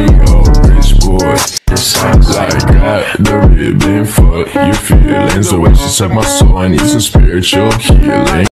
ain't old rich boy. It sounds like I got the ribbon. for your feelings. The way she said my soul, I need some spiritual healing.